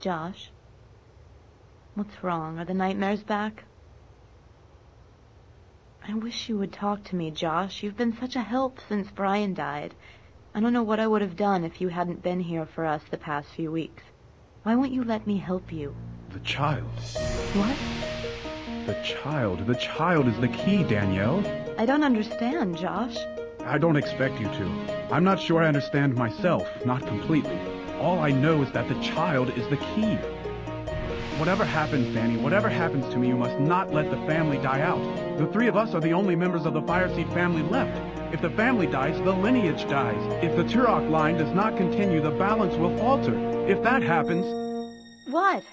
Josh? What's wrong? Are the nightmares back? I wish you would talk to me, Josh. You've been such a help since Brian died. I don't know what I would have done if you hadn't been here for us the past few weeks. Why won't you let me help you? The child. What? The child. The child is the key, Danielle. I don't understand, Josh. I don't expect you to. I'm not sure I understand myself, not completely. All I know is that the child is the key. Whatever happens, Danny, whatever happens to me, you must not let the family die out. The three of us are the only members of the Fireseed family left. If the family dies, the lineage dies. If the Turok line does not continue, the balance will falter. If that happens... What?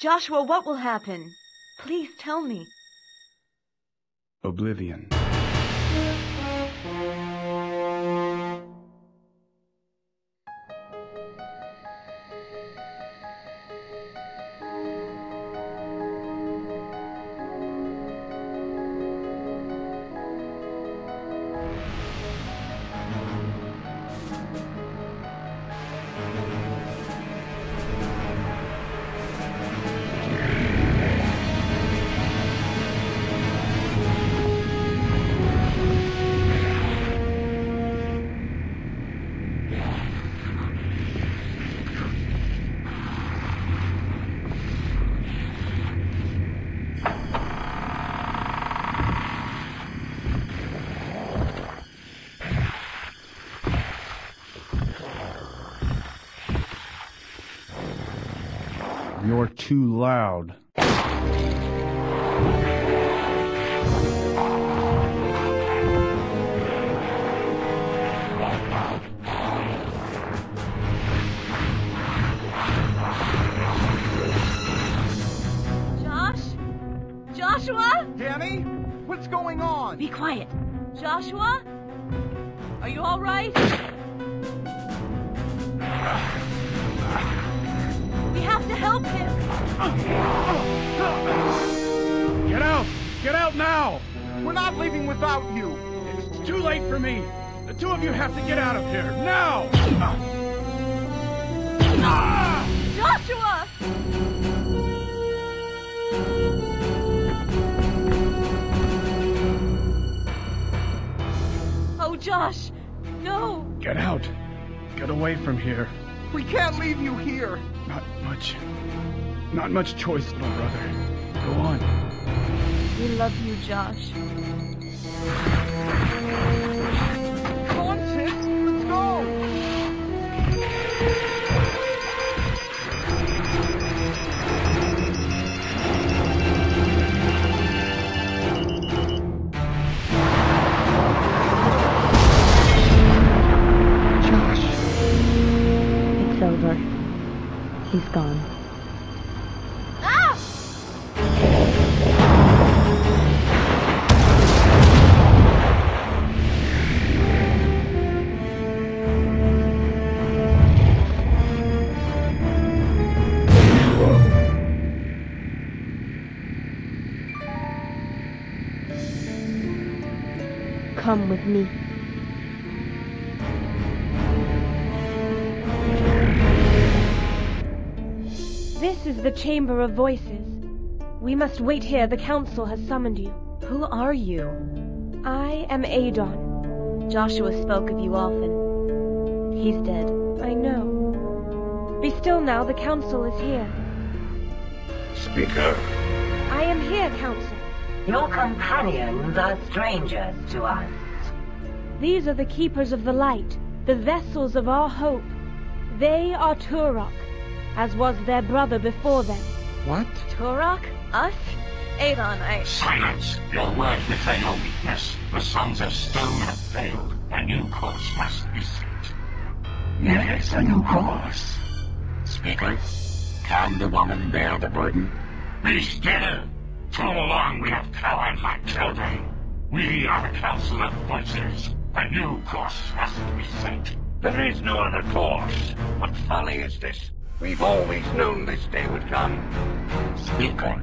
Joshua, what will happen? Please tell me. Oblivion. Too loud. Josh? Joshua? Danny, what's going on? Be quiet. Joshua? Are you all right? Get out! Get out now! We're not leaving without you. It's too late for me. The two of you have to get out of here now! Joshua! Oh, Josh! No! Get out! Get away from here. We can't leave you here. Not much. Not much choice, little brother. Go on. We love you, Josh. Of Voices. We must wait here. The Council has summoned you. Who are you? I am Adon. Joshua spoke of you often. He's dead. I know. Be still now, the council is here. Speaker, I am here, council. Your companions are strangers to us. These are the keepers of the light, the vessels of our hope. They are Turok, as was their brother before them. What? Turok? Us? Adon, I... silence! Your words betray your weakness. The sons of stone have failed. A new course must be set. Yes, a new course. Speaker, can the woman bear the burden? Be still! Too long we have cowered like children. We are the Council of Voices. A new course must be set. There is no other course. What folly is this? We've always known this day would come. Speaker,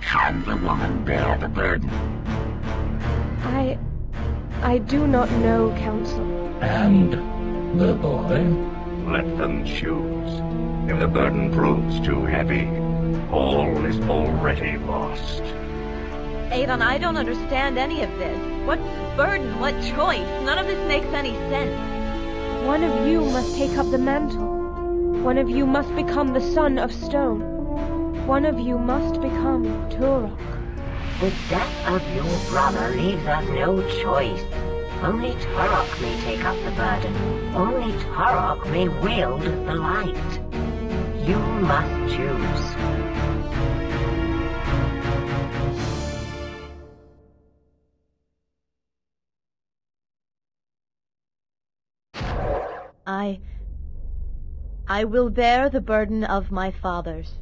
can the woman bear the burden? I... I do not know, council. And the boy? Let them choose. If the burden proves too heavy, all is already lost. Adon, I don't understand any of this. What burden, what choice? None of this makes any sense. One of you must take up the mantle. One of you must become the son of stone. One of you must become Turok. The death of your brother leaves us no choice. Only Turok may take up the burden. Only Turok may wield the light. You must choose. I... I will bear the burden of my fathers.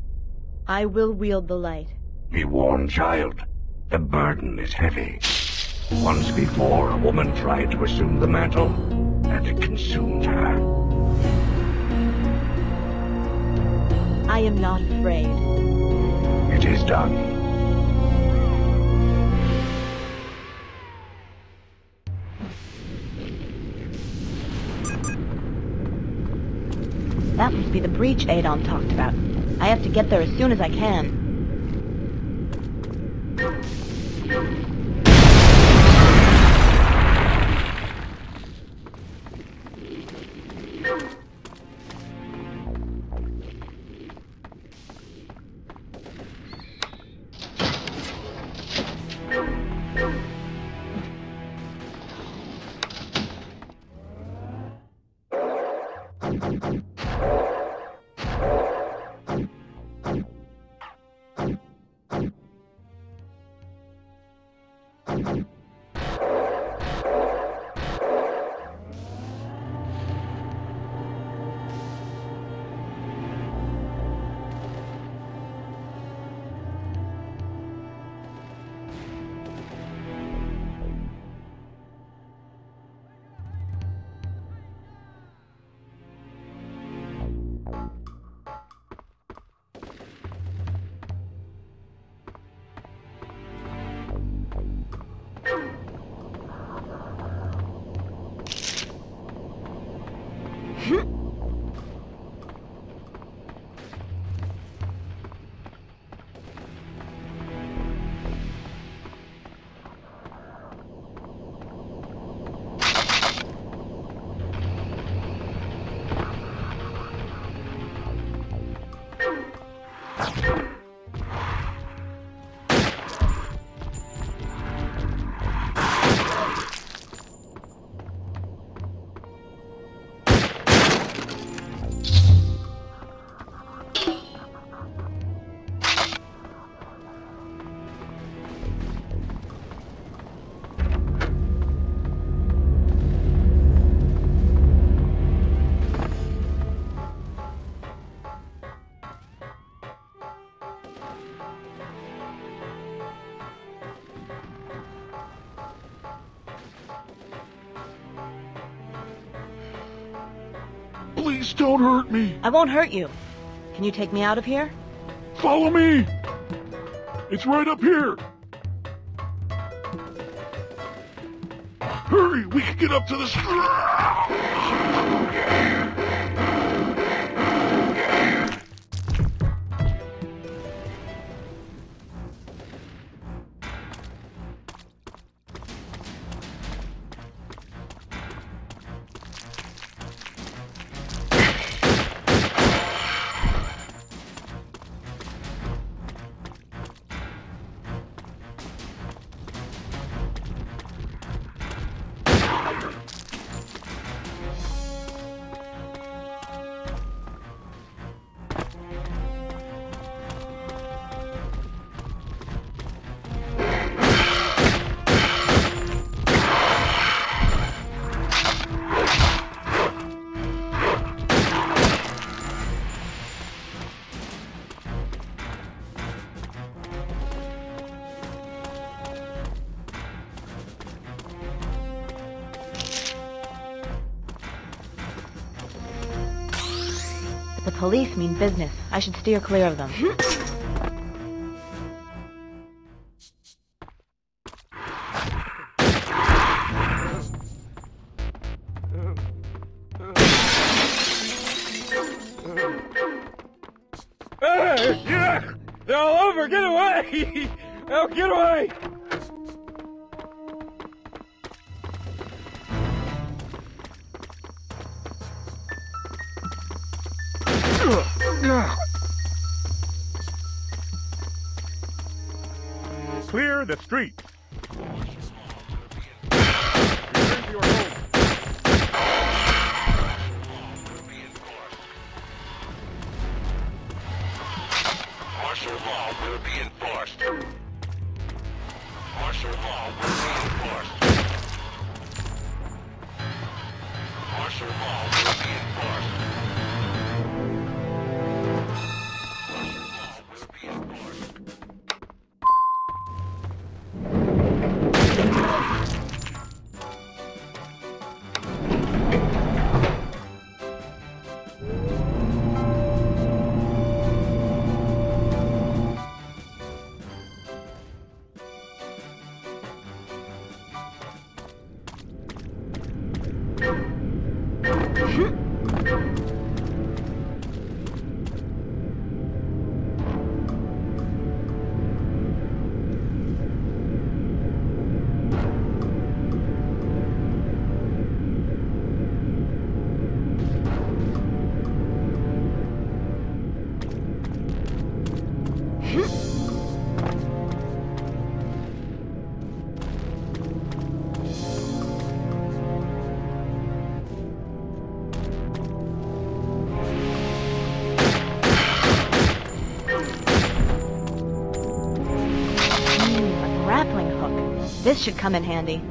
I will wield the light. Be warned, child. The burden is heavy. Once before, a woman tried to assume the mantle, and it consumed her. I am not afraid. It is done. That must be the breach Adon talked about. I have to get there as soon as I can. Don't hurt me. I won't hurt you. Can you take me out of here? Follow me. It's right up here. Hurry, we can get up to the... mean business. I should steer clear of them. Hmm? should come in handy.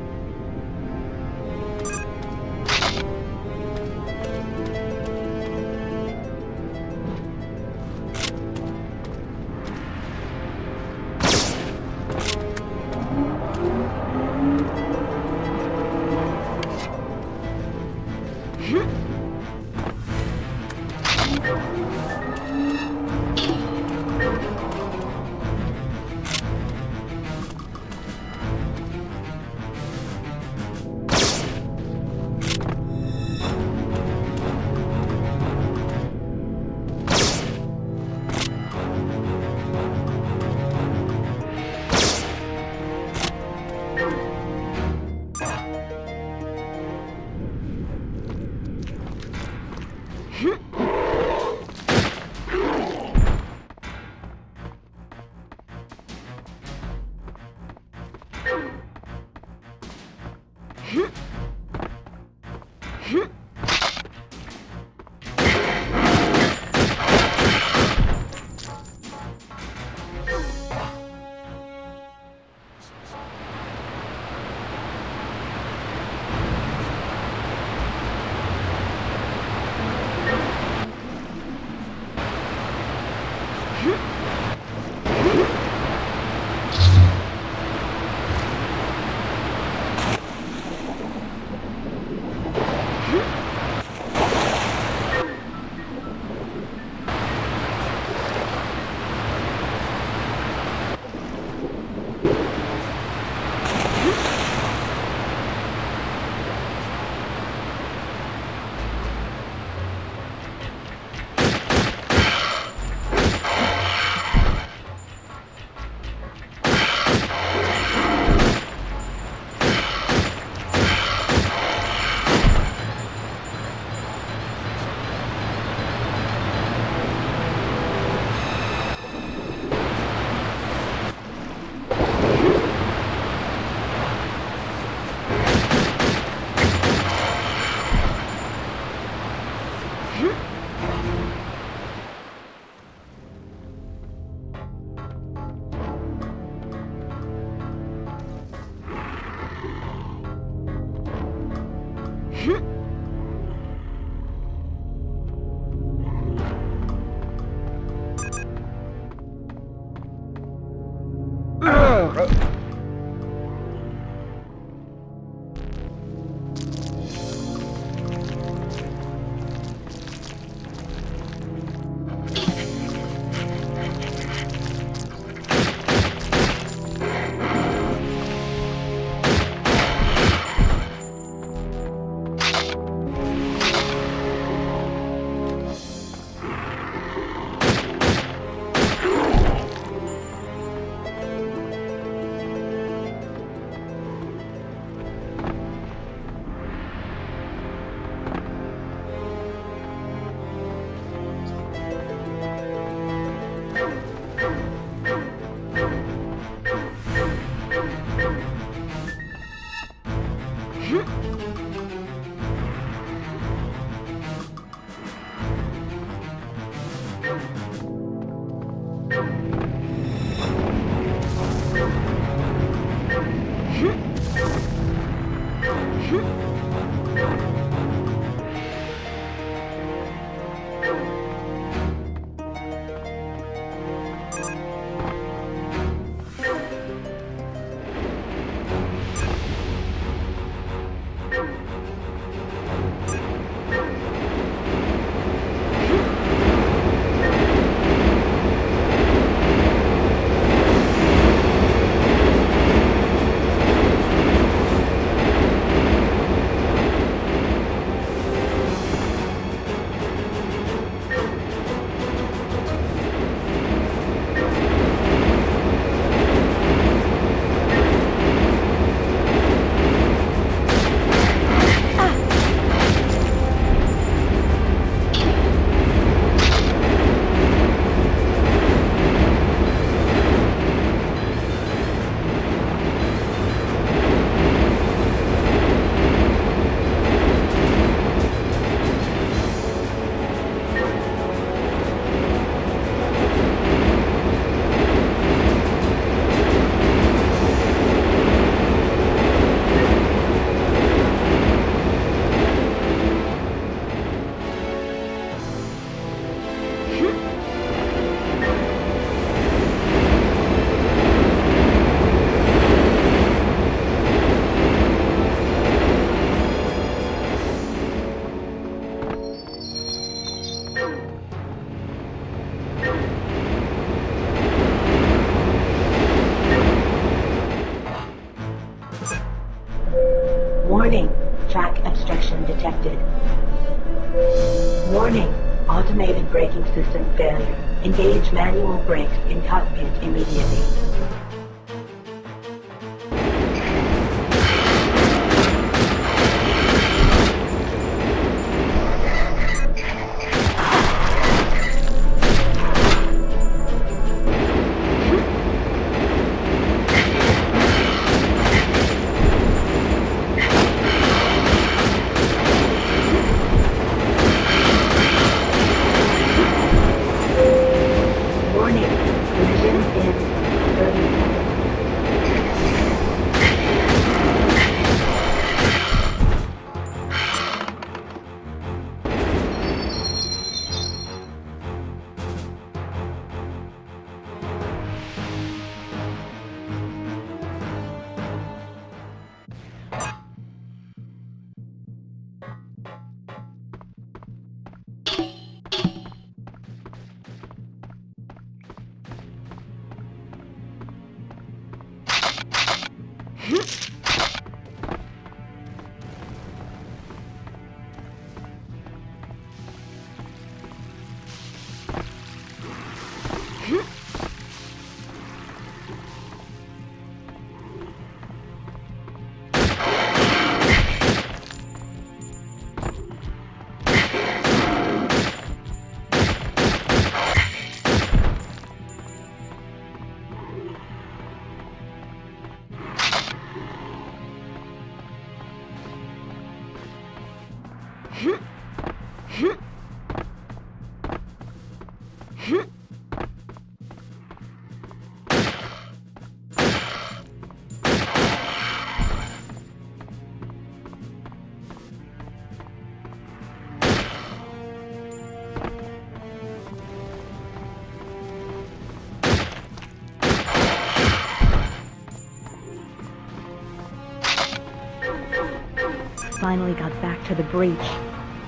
Finally got back to the breach.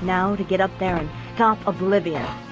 Now to get up there and stop Oblivion.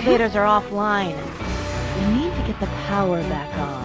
Elevators are offline. We need to get the power back on.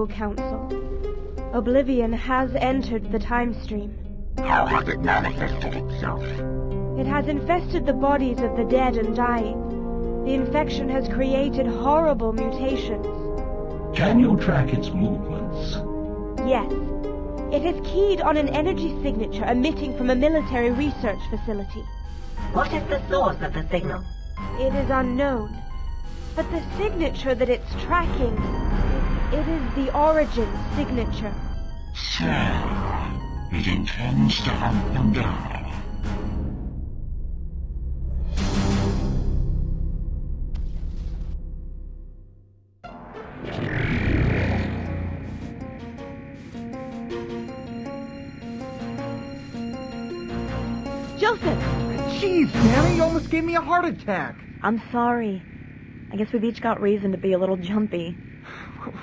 No, Council. Oblivion has entered the time stream. How has it manifested itself? It has infested the bodies of the dead and dying. The infection has created horrible mutations. Can you track its movements? Yes. It is keyed on an energy signature emitting from a military research facility. What is the source of the signal? It is unknown. But the signature that it's tracking, it is the origin signature. So, it intends to hunt them down. Joseph! Jeez, Danny, you almost gave me a heart attack. I'm sorry. I guess we've each got reason to be a little jumpy.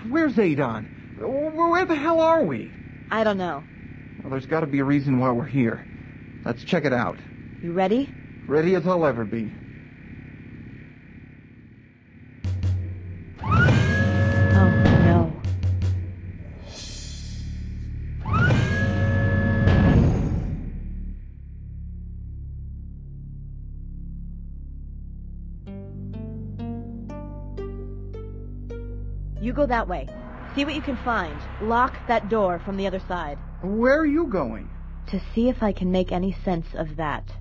Where's Adon? Where the hell are we? I don't know. Well, there's got to be a reason why we're here. Let's check it out. You ready? Ready as I'll ever be. That way. See what you can find. Lock that door from the other side. Where are you going? To see if I can make any sense of that.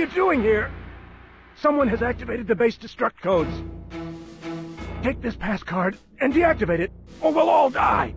You doing here? Someone has activated the base destruct codes. Take this pass card and deactivate it, or we'll all die!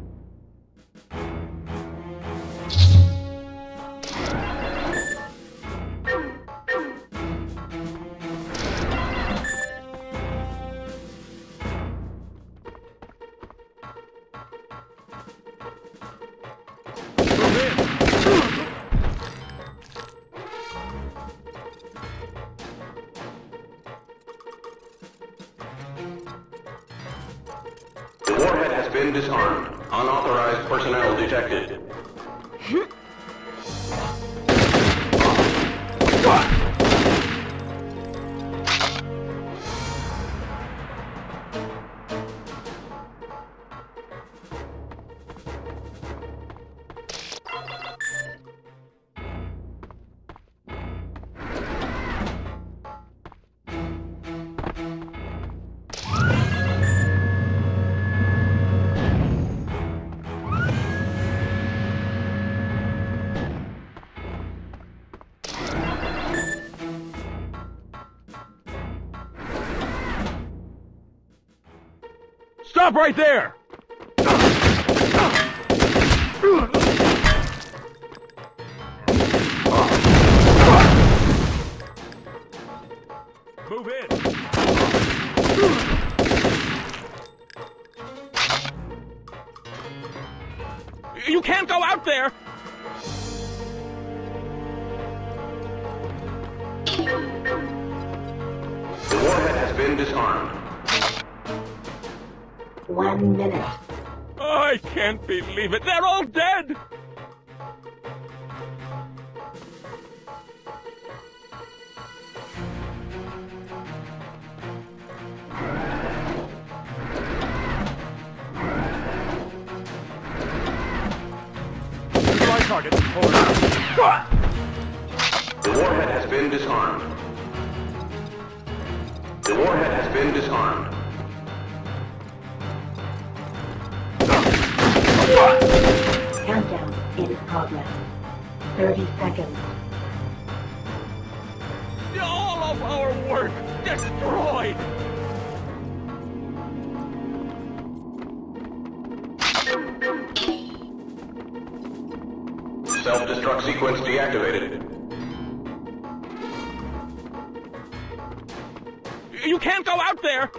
Stop right there! Target. Over. The warhead has been disarmed. The warhead has been disarmed. Countdown in progress. 30 seconds. All of our work destroyed! Self-destruct sequence deactivated. You can't go out there!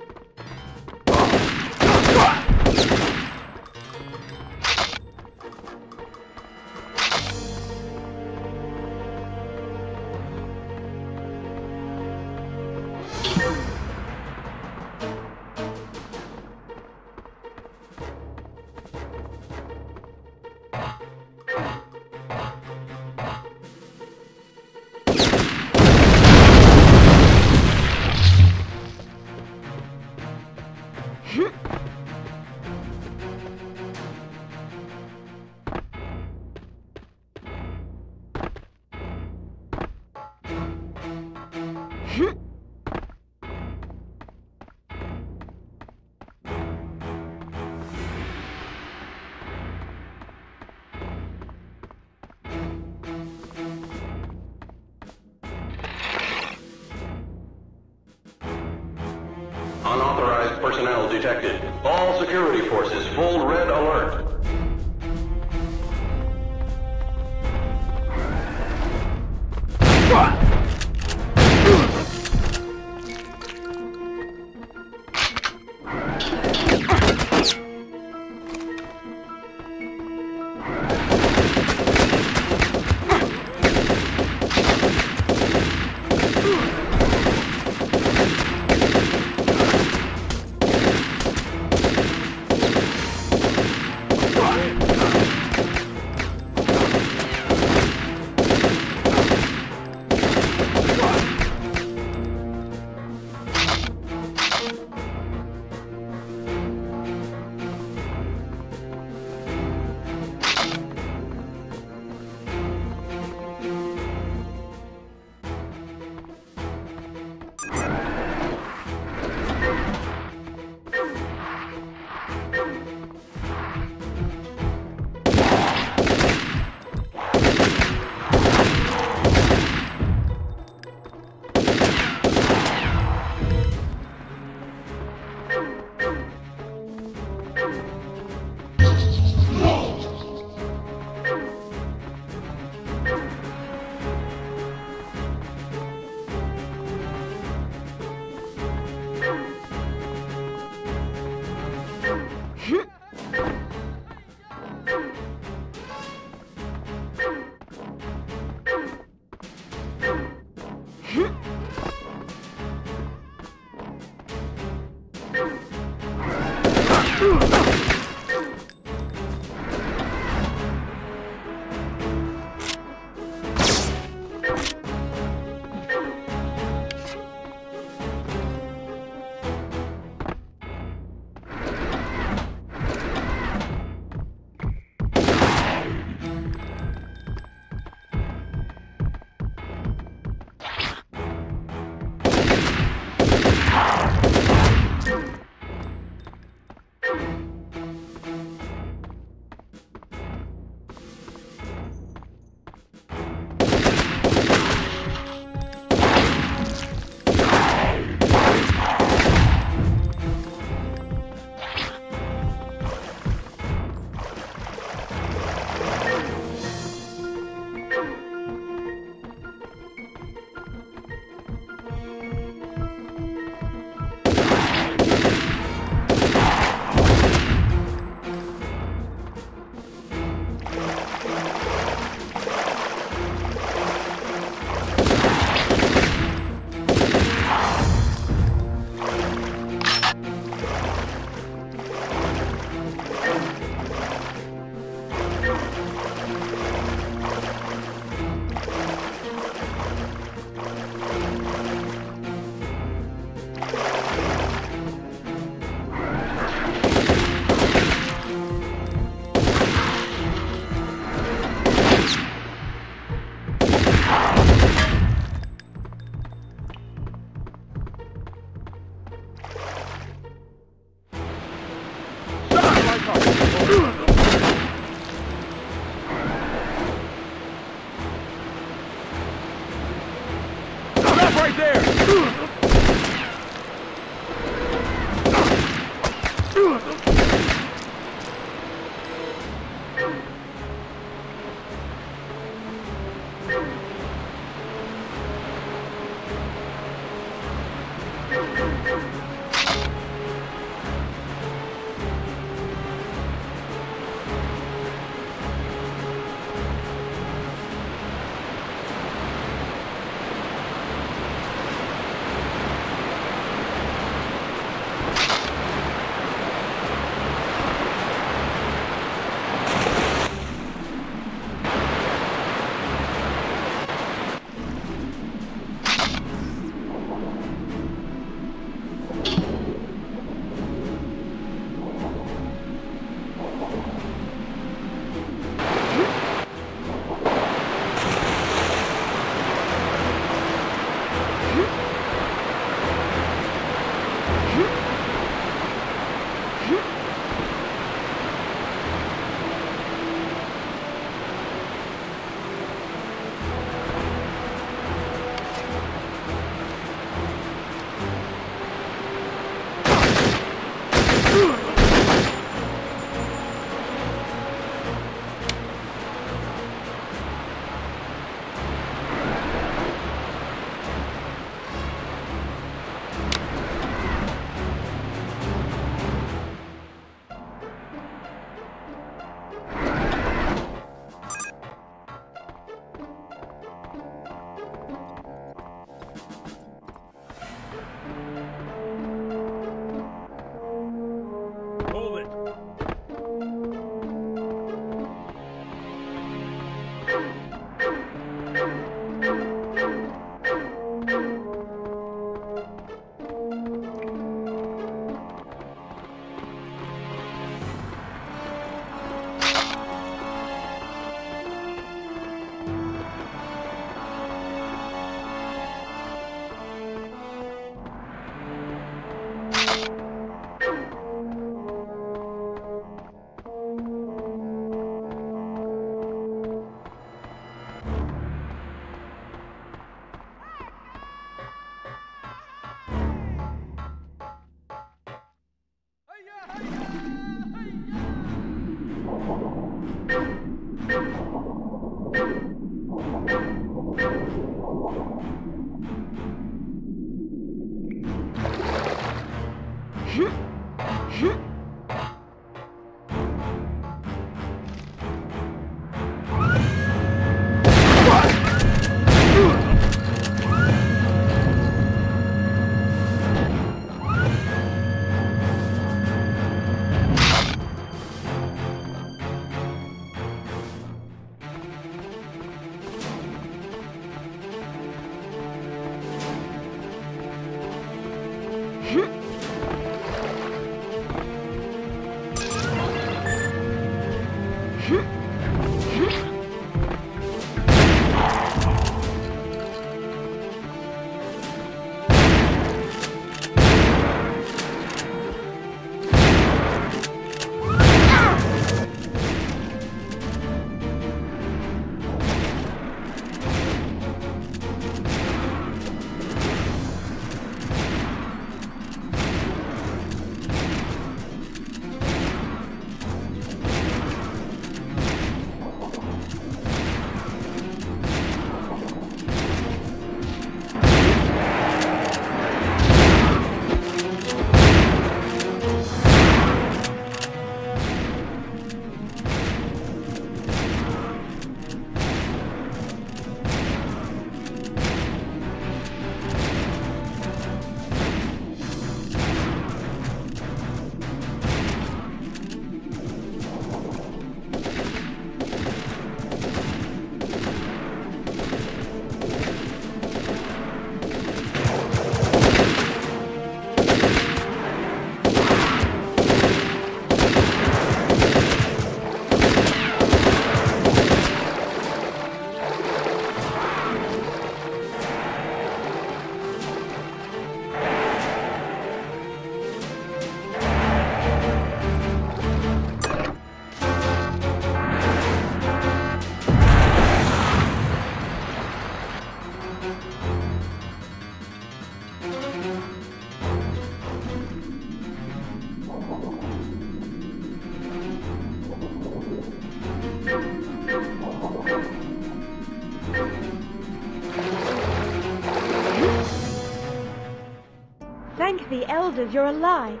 Thank the elders you're alive.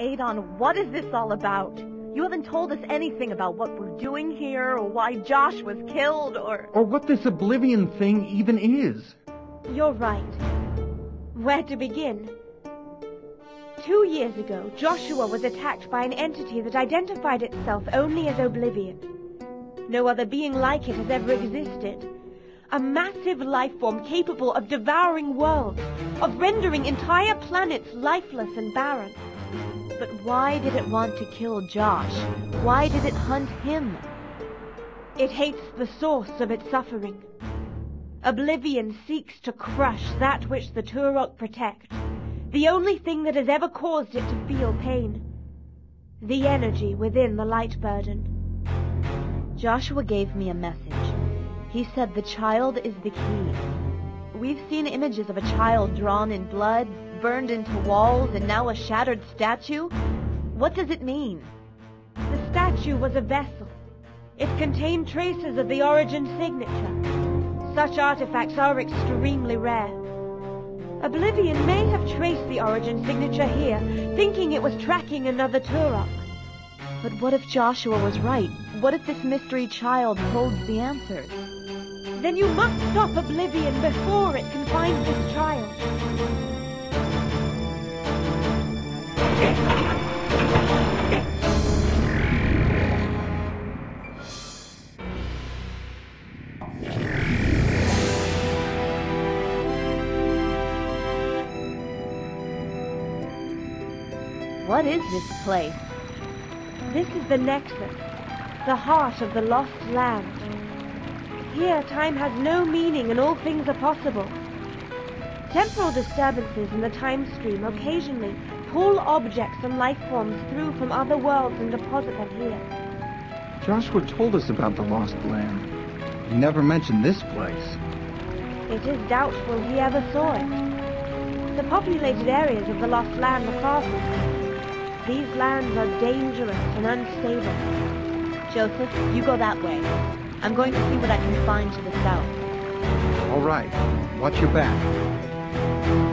Adon, what is this all about? You haven't told us anything about what we're doing here, or why Josh was killed, or... Or what this Oblivion thing even is. You're right. Where to begin? Two years ago, Joshua was attacked by an entity that identified itself only as Oblivion. No other being like it has ever existed. A massive life form capable of devouring worlds, of rendering entire planets lifeless and barren. But why did it want to kill Josh? Why did it hunt him? It hates the source of its suffering. Oblivion seeks to crush that which the Turok protect, the only thing that has ever caused it to feel pain. The energy within the light burden. Joshua gave me a message. He said the child is the key. We've seen images of a child drawn in blood, burned into walls, and now a shattered statue. What does it mean? The statue was a vessel. It contained traces of the origin signature. Such artifacts are extremely rare. Oblivion may have traced the origin signature here, thinking it was tracking another Turok. But what if Joshua was right? What if this mystery child holds the answers? Then you must stop Oblivion before it can find this child. What is this place? This is the Nexus, the heart of the lost land. Here, time has no meaning and all things are possible. Temporal disturbances in the time stream occasionally pull objects and life forms through from other worlds and deposit them here. Joshua told us about the Lost Land. He never mentioned this place. It is doubtful he ever saw it. The populated areas of the Lost Land are castle. These lands are dangerous and unstable. Joseph, you go that way. I'm going to see what I can find to the south. All right. Watch your back.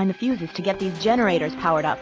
Find the fuses to get these generators powered up.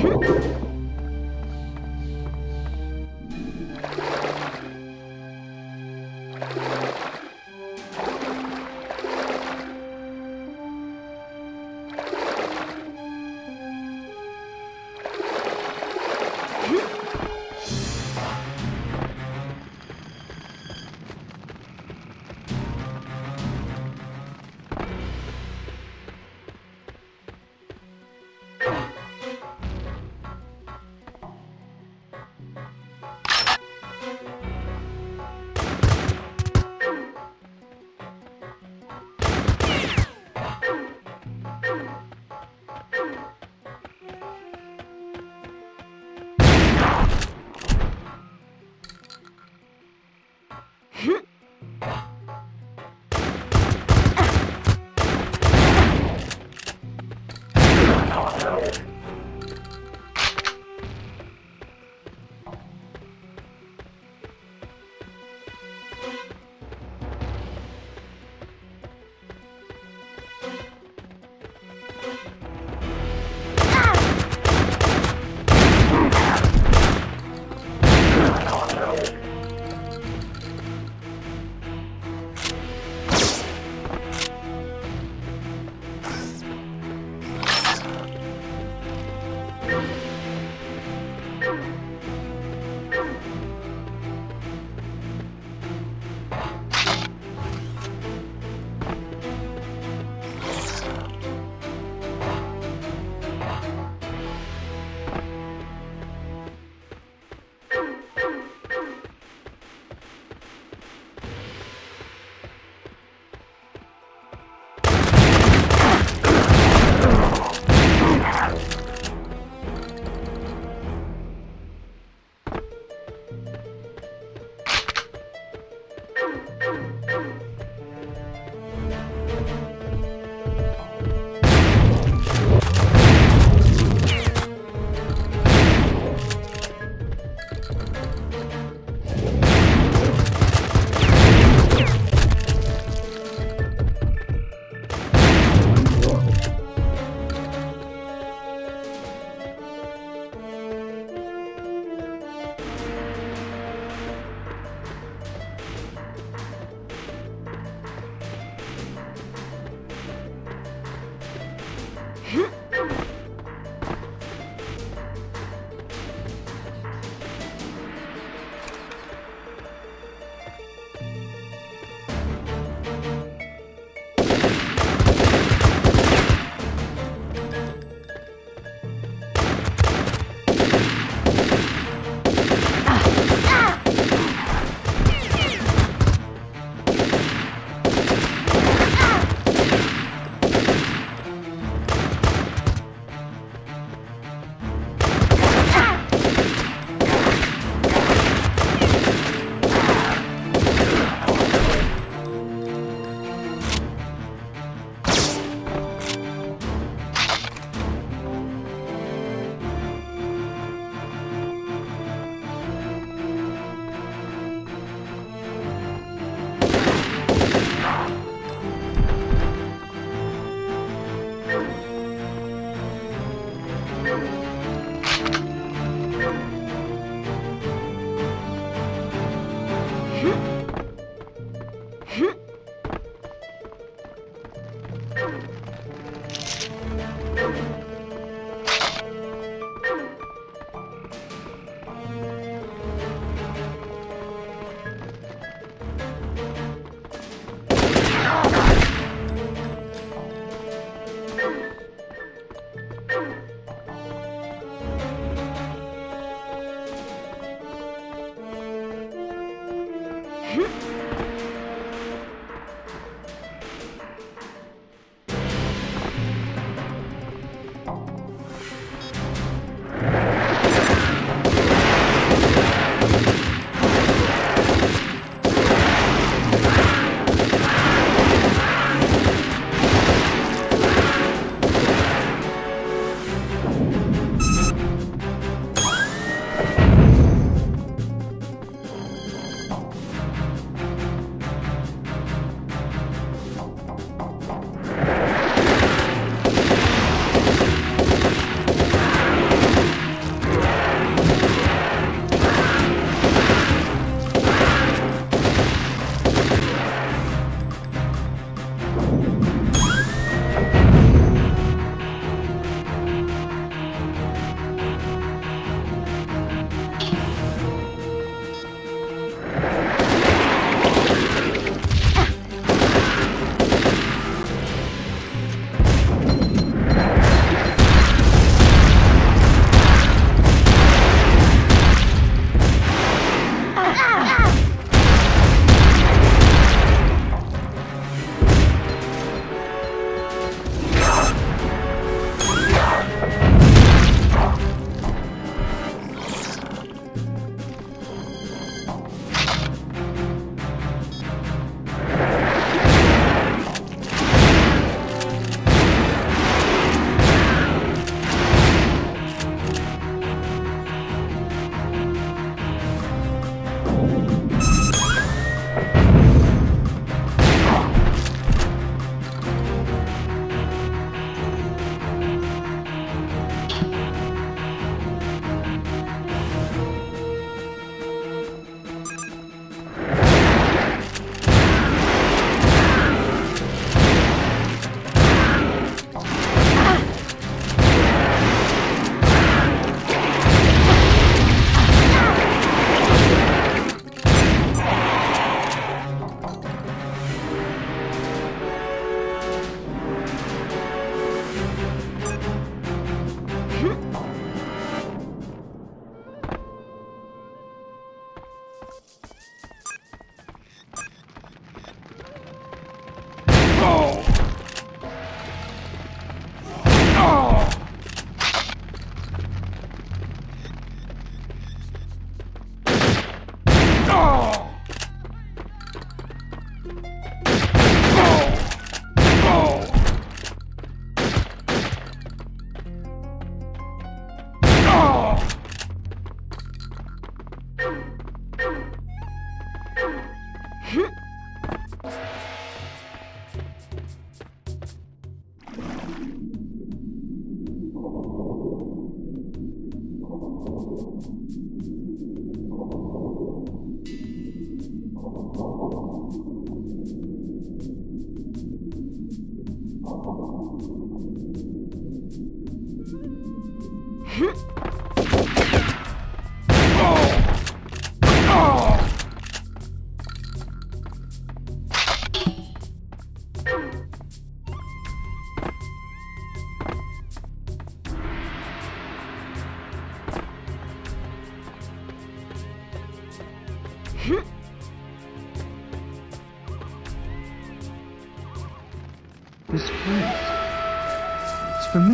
Shoot!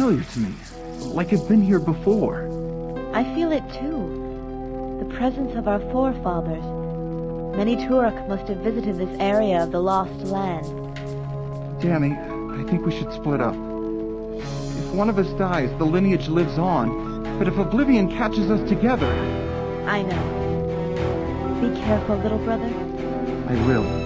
Familiar to me. Like I've been here before. I feel it too. The presence of our forefathers. Many Turok must have visited this area of the Lost Land. Danny, I think we should split up. If one of us dies, the lineage lives on. But if Oblivion catches us together... I know. Be careful, little brother. I will.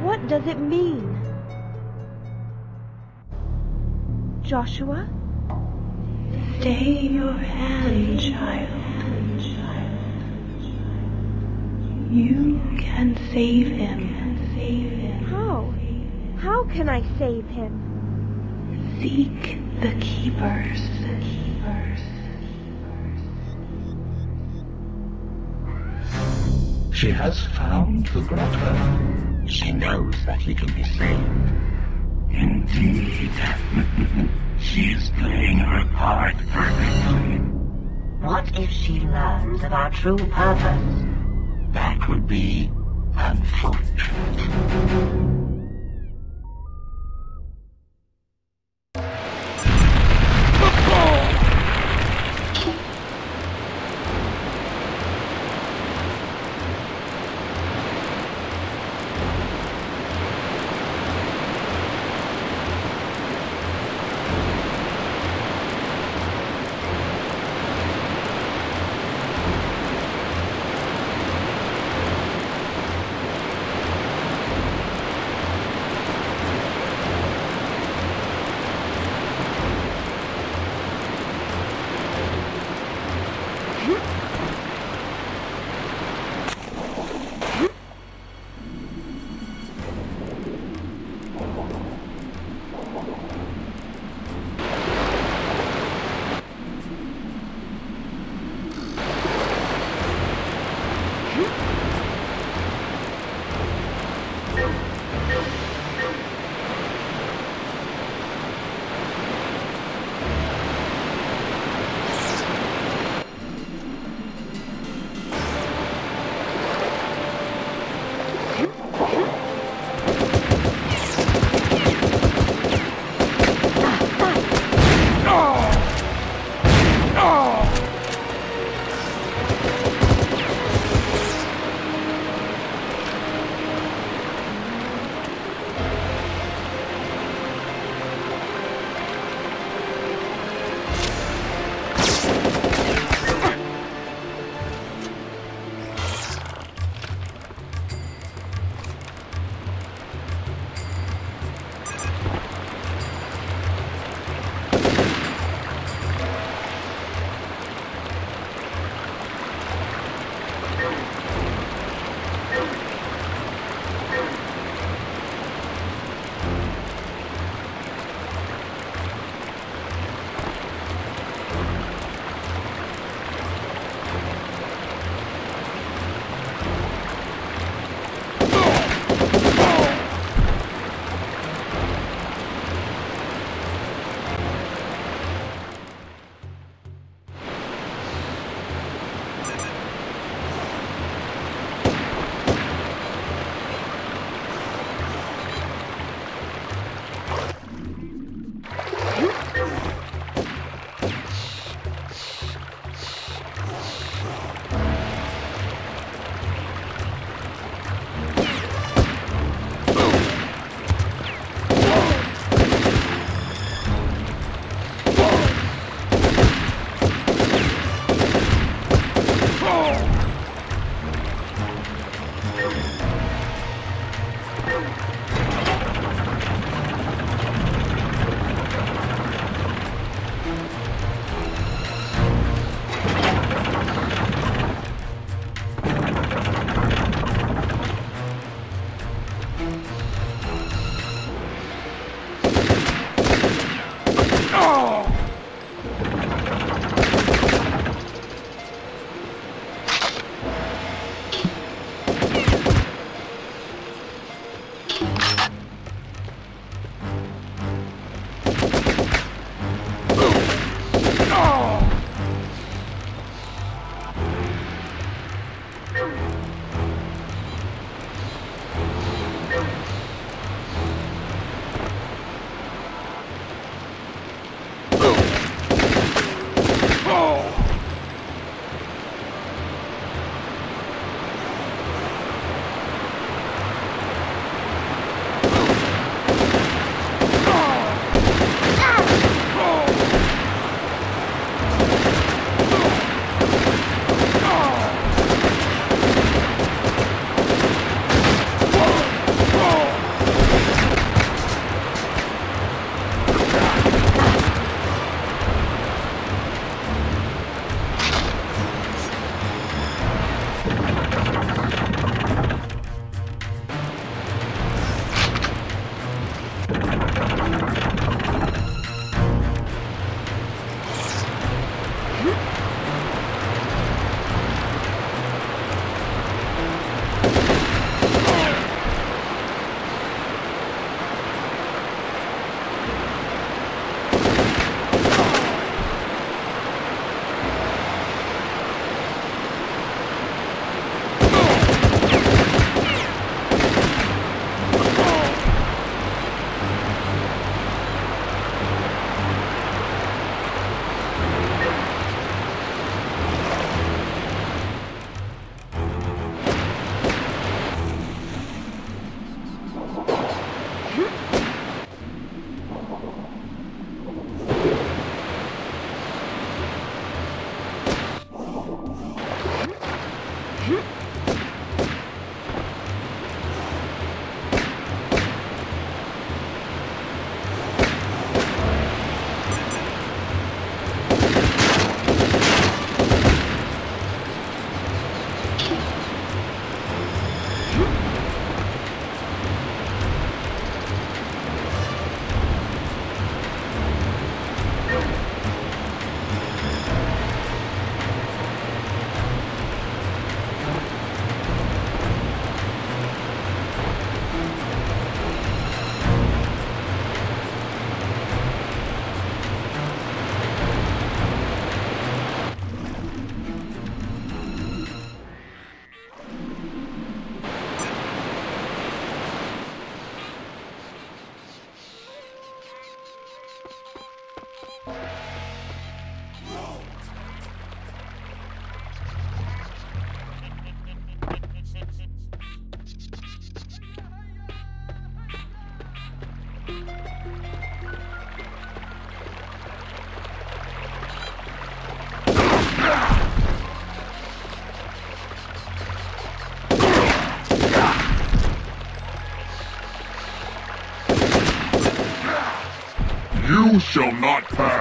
What does it mean? Joshua? Stay your hand, child. You can save him. Save him. How? How can I save him? Has found the grotto. She knows that he can be saved. Indeed. she is playing her part perfectly. What if she learns of our true purpose? That would be unfortunate. You shall not pass!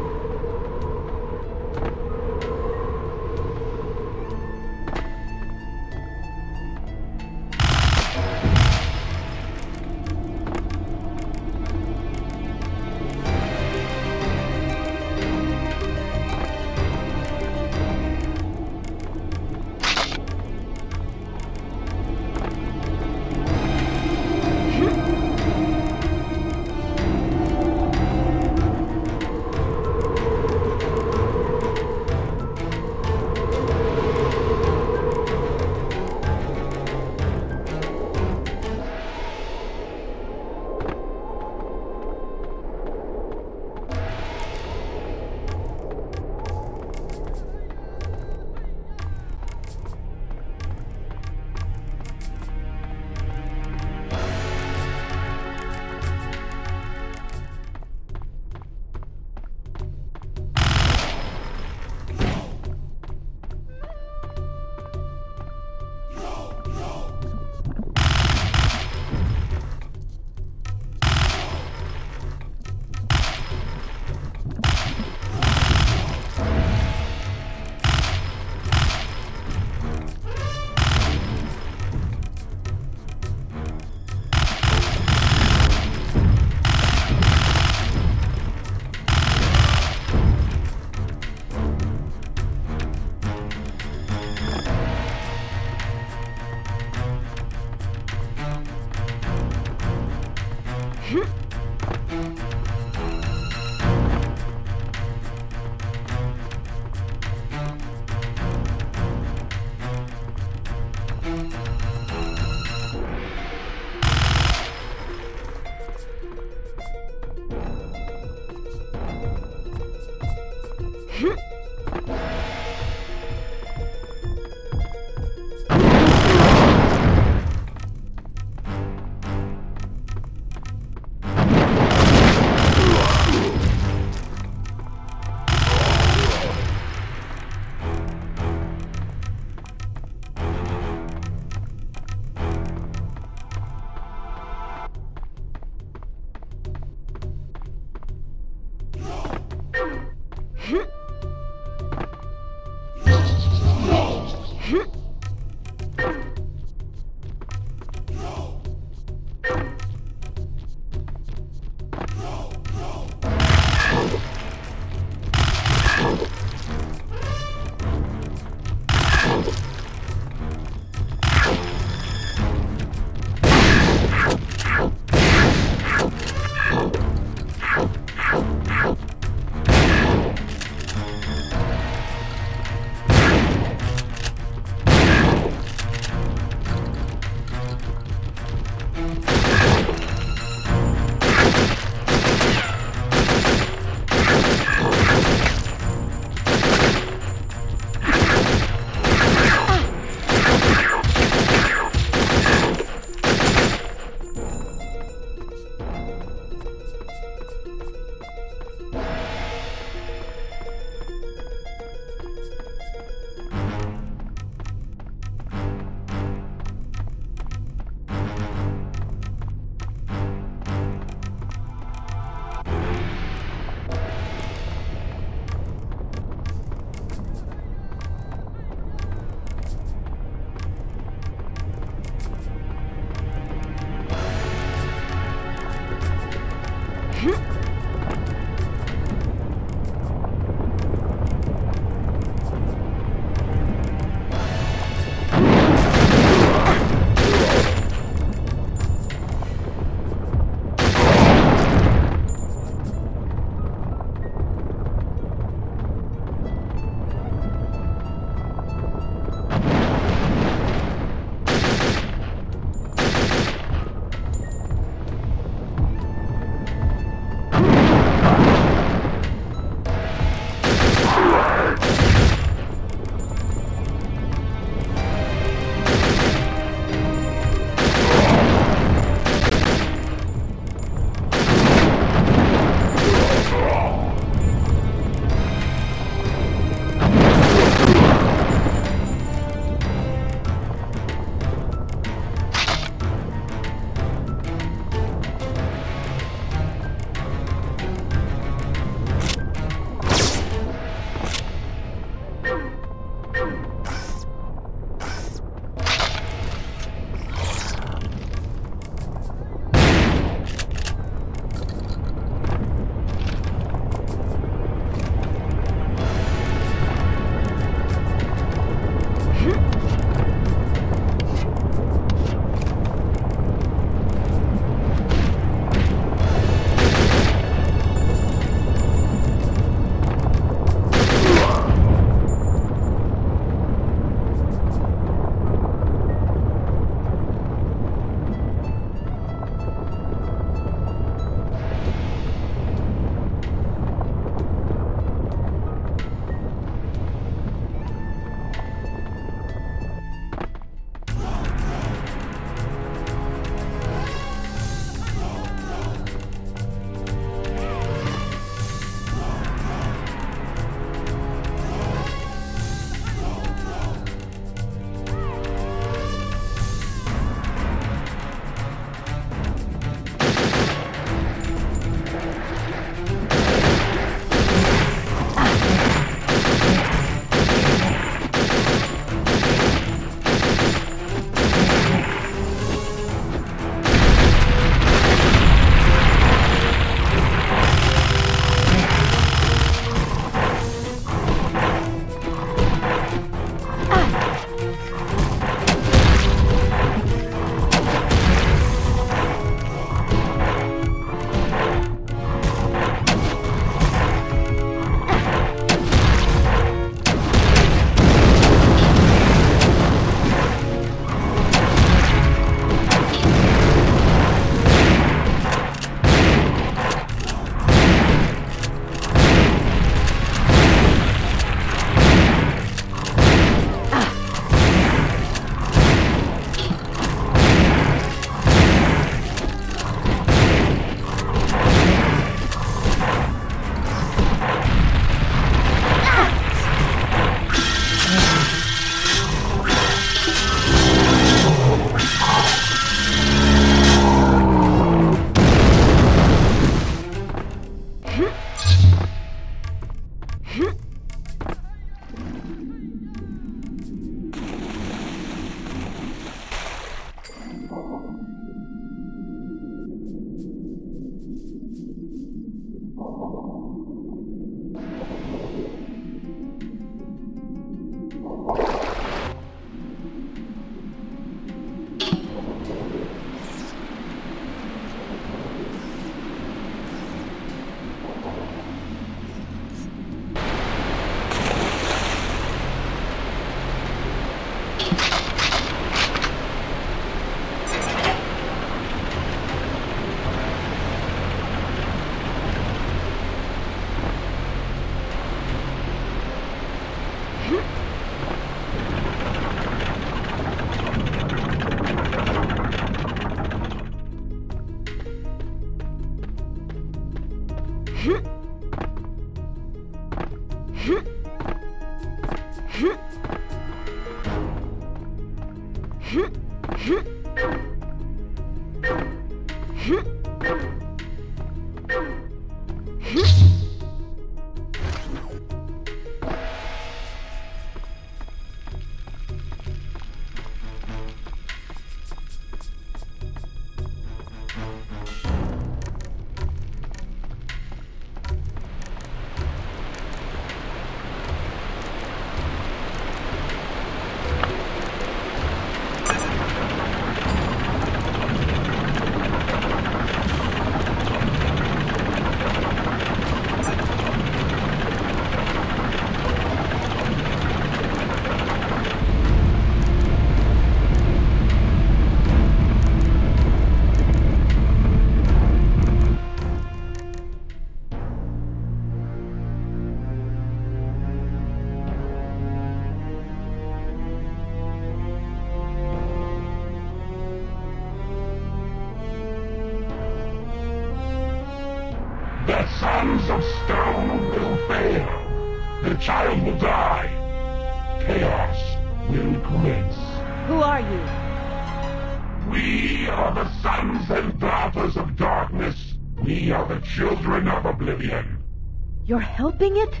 You're helping it?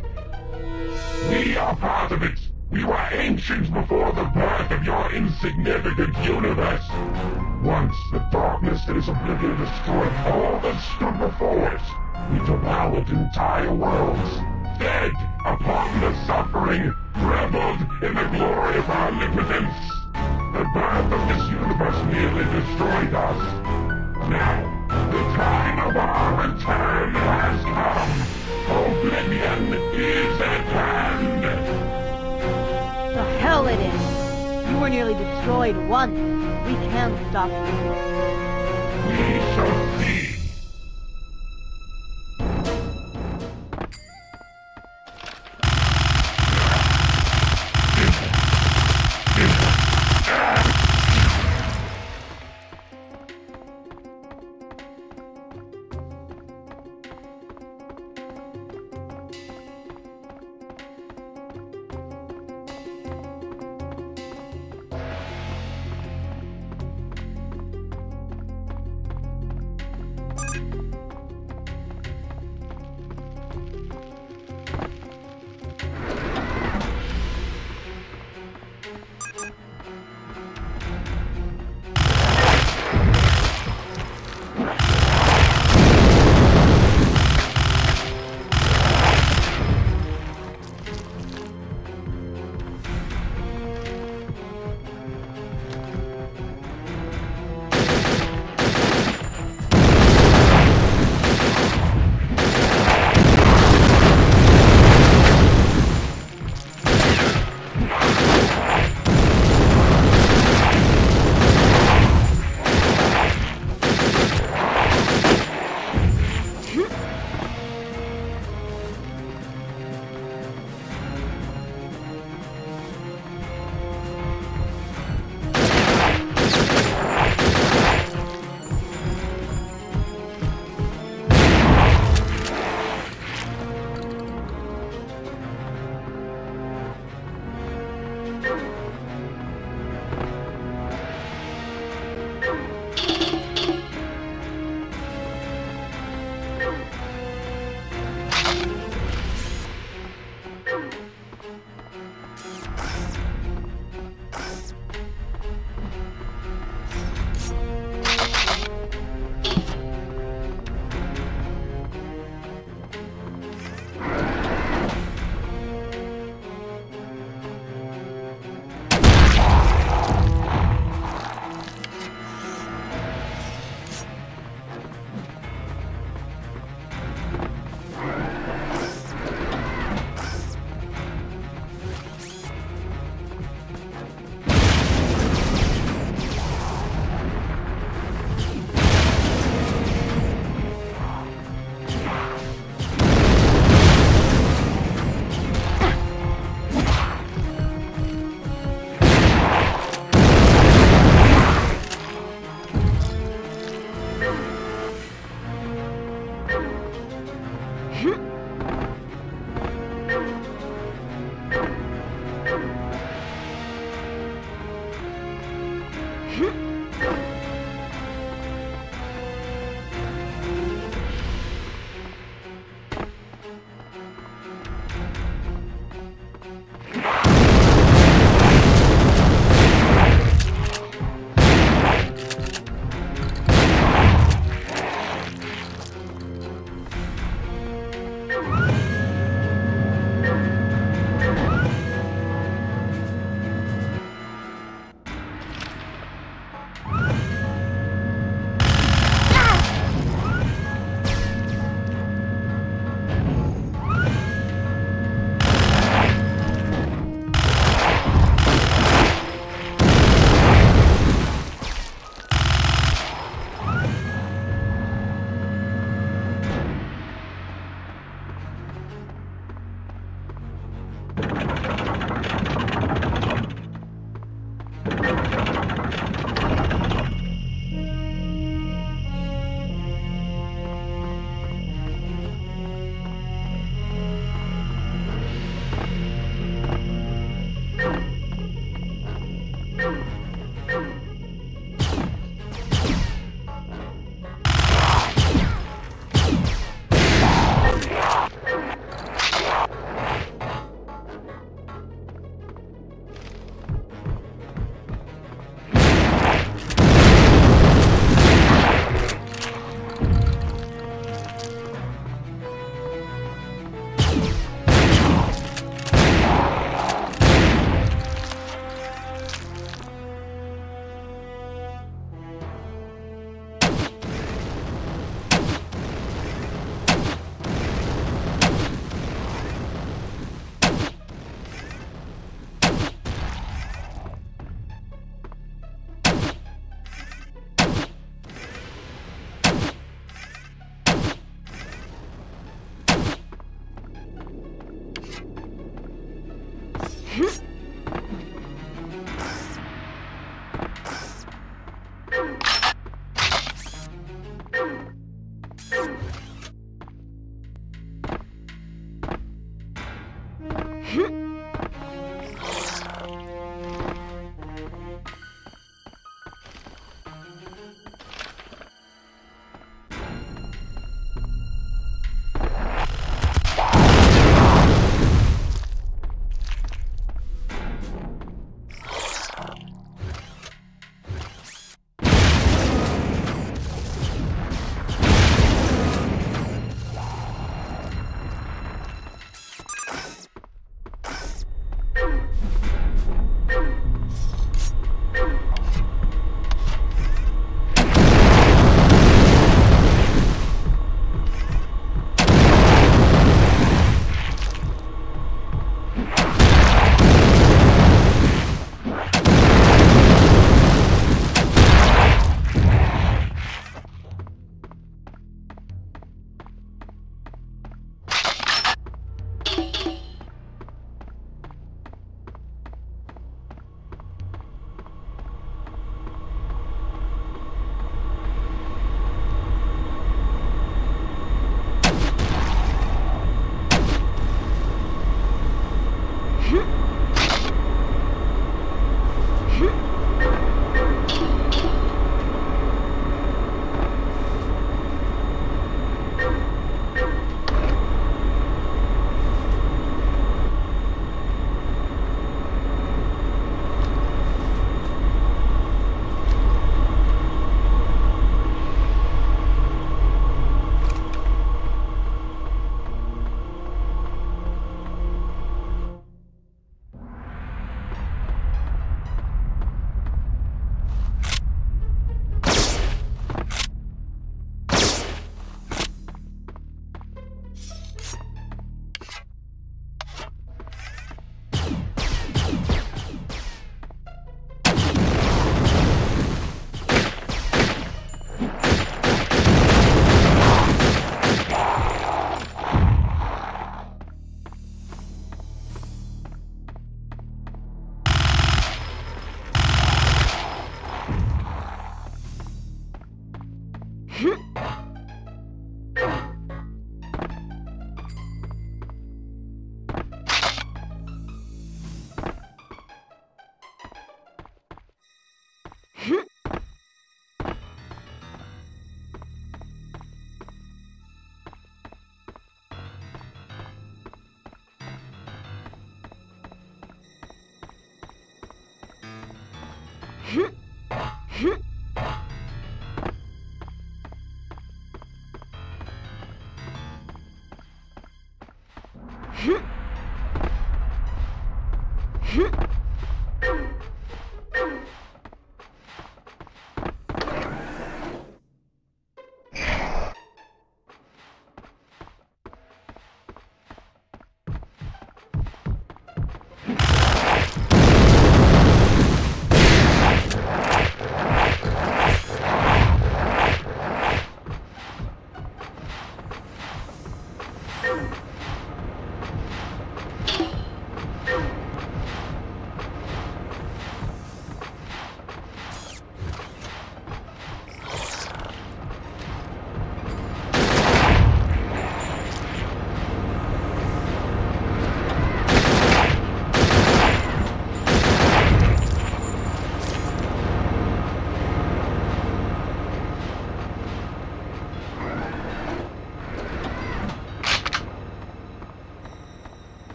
We are part of it. We were ancient before the birth of your insignificant universe. Once the darkness that is oblivion destroyed all that stood before it, we devoured entire worlds, fed upon the suffering, reveled in the glory of our omnipotence. The birth of this universe nearly destroyed us. Now, destroyed once. We can stop you. We shall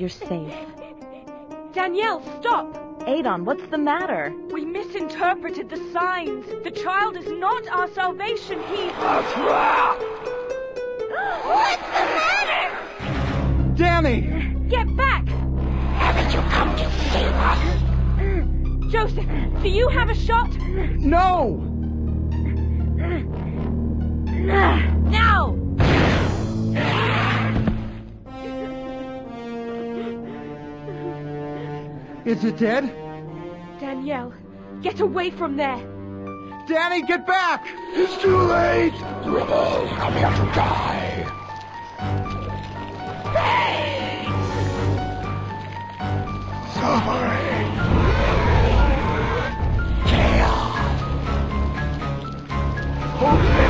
you're safe. Danielle, stop! Adon, what's the matter? We misinterpreted the signs. The child is not our salvation. He. What's the matter? Danny! Get back! Haven't you come to save us? Joseph, do you have a shot? No! Is it dead? Danielle, get away from there! Danny, get back! It's too late! Rebels come here to die! Suffering! Chaos! Oblivion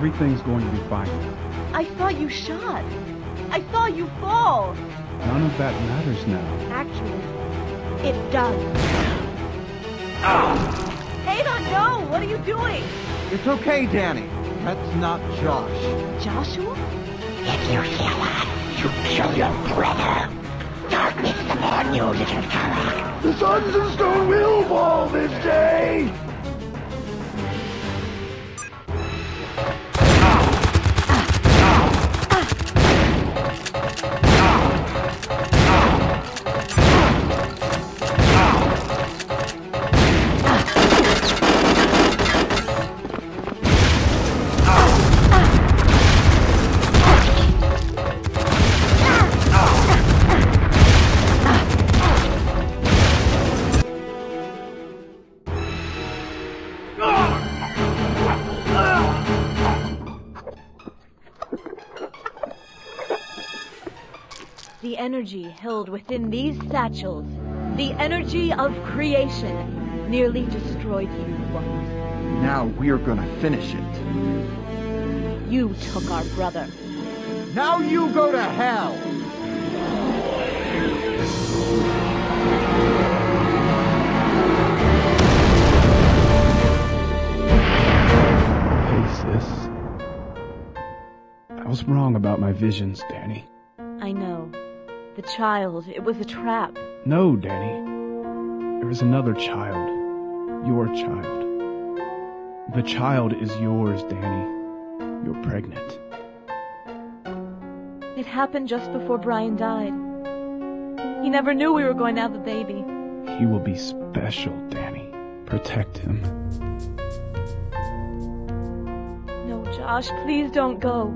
Everything's going to be fine. I saw you shot. I saw you fall. None of that matters now. Actually, it does. Ada, no! What are you doing? It's okay, Danny. That's not Josh. Joshua? If you hear that, you kill your brother. Darkness upon you, little Turok. The Sons of Stone will fall this day! Energy held within these satchels, the energy of creation, nearly destroyed you once. Now we're gonna finish it. You took our brother. Now you go to hell! Hey, sis. I was wrong about my visions, Danny. I know. The child, it was a trap. No, Danny. There is another child. Your child. The child is yours, Danny. You're pregnant. It happened just before Brian died. He never knew we were going to have a baby. He will be special, Danny. Protect him. No, Josh, please don't go.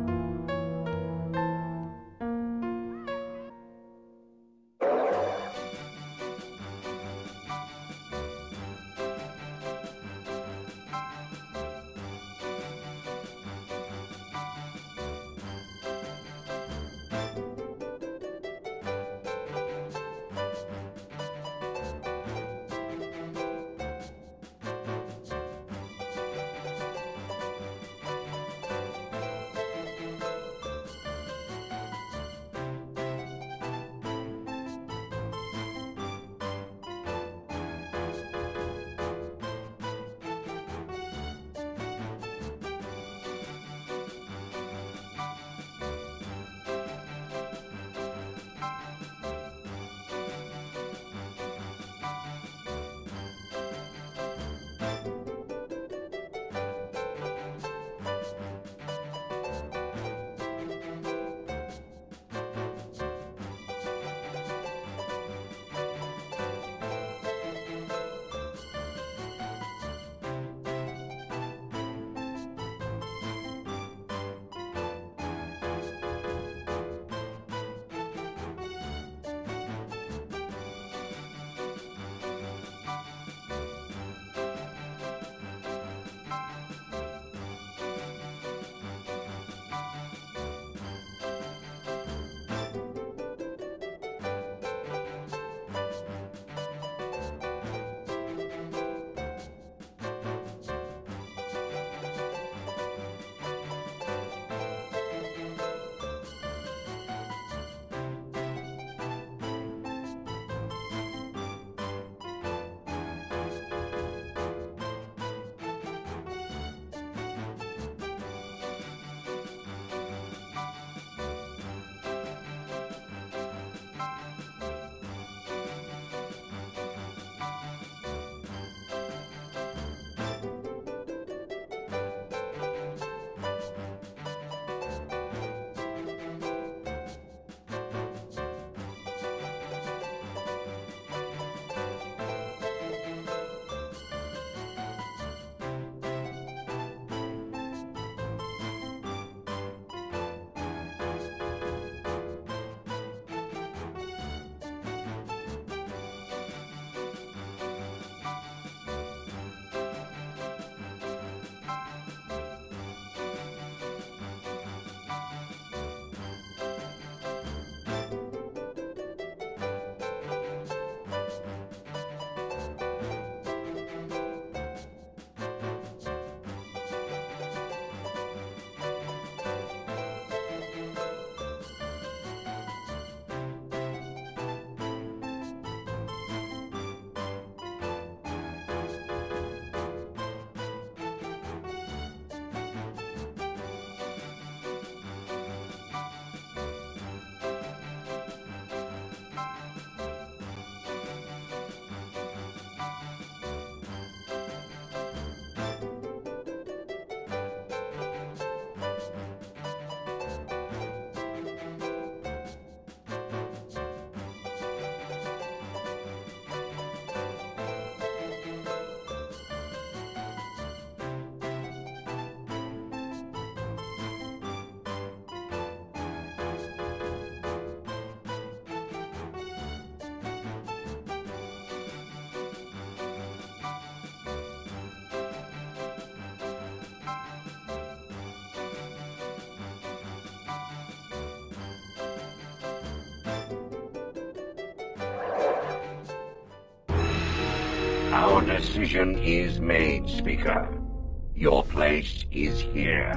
Our decision is made, Speaker. Your place is here.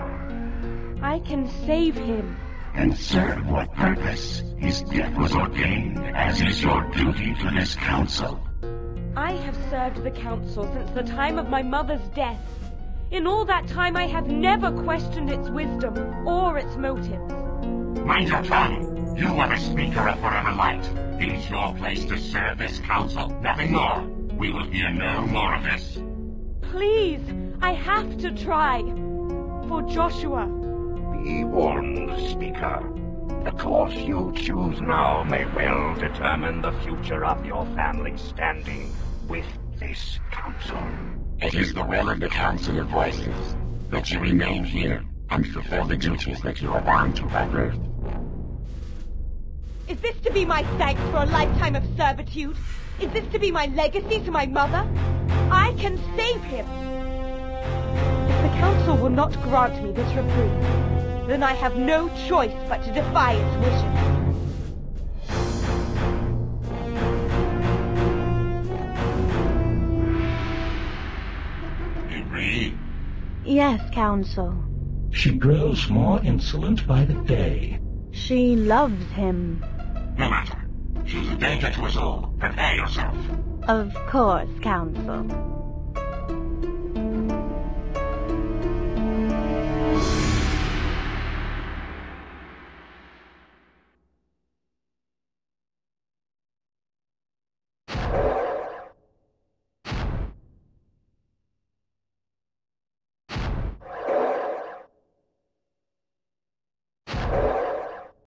I can save him. And serve what purpose? His death was ordained, as is your duty to this council. I have served the council since the time of my mother's death. In all that time I have never questioned its wisdom or its motives. Mind your tongue! You are the Speaker of Forever Light. It is your place to serve this council, nothing more. We will hear no more of this. Please, I have to try. For Joshua. Be warned, Speaker. The course you choose now may well determine the future of your family's standing with this council. It is the will of the Council of Voices that you remain here and fulfill the duties that you are bound to by birth. Is this to be my thanks for a lifetime of servitude? Is this to be my legacy to my mother? I can save him! If the council will not grant me this reprieve, then I have no choice but to defy its wishes. Yes, Council. She grows more insolent by the day. She loves him. No matter. She's a danger to us all. Prepare yourself. Of course, Council.